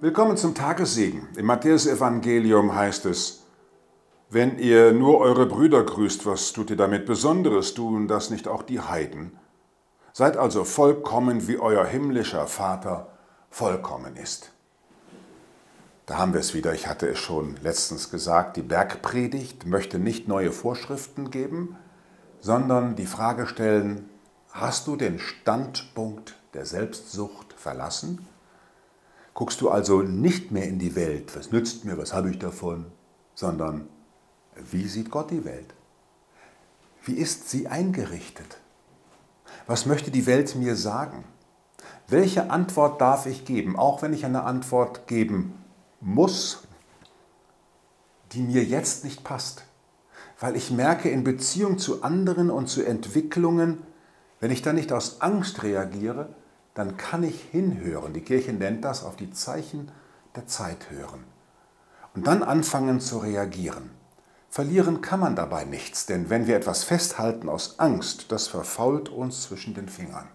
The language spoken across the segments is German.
Willkommen zum Tagessegen. Im Matthäusevangelium heißt es, wenn ihr nur eure Brüder grüßt, was tut ihr damit Besonderes? Tun das nicht auch die Heiden? Seid also vollkommen, wie euer himmlischer Vater vollkommen ist. Da haben wir es wieder, ich hatte es schon letztens gesagt, die Bergpredigt möchte nicht neue Vorschriften geben, sondern die Frage stellen, hast du den Standpunkt der Selbstsucht verlassen? Guckst du also nicht mehr in die Welt, was nützt mir, was habe ich davon, sondern wie sieht Gott die Welt? Wie ist sie eingerichtet? Was möchte die Welt mir sagen? Welche Antwort darf ich geben, auch wenn ich eine Antwort geben muss, die mir jetzt nicht passt? Weil ich merke in Beziehung zu anderen und zu Entwicklungen, wenn ich da nicht aus Angst reagiere, dann kann ich hinhören. Die Kirche nennt das auf die Zeichen der Zeit hören. Und dann anfangen zu reagieren. Verlieren kann man dabei nichts, denn wenn wir etwas festhalten aus Angst, das verfault uns zwischen den Fingern.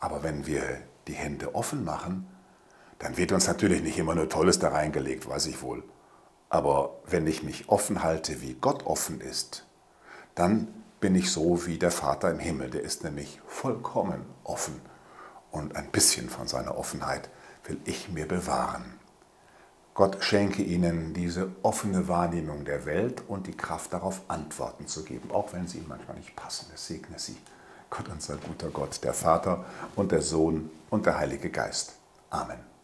Aber wenn wir die Hände offen machen, dann wird uns natürlich nicht immer nur Tolles da reingelegt, weiß ich wohl. Aber wenn ich mich offen halte, wie Gott offen ist, dann bin ich so wie der Vater im Himmel, der ist nämlich vollkommen offen und ein bisschen von seiner Offenheit will ich mir bewahren. Gott schenke Ihnen diese offene Wahrnehmung der Welt und die Kraft darauf Antworten zu geben, auch wenn sie Ihnen manchmal nicht passen. Es segne Sie. Gott unser guter Gott, der Vater und der Sohn und der Heilige Geist. Amen.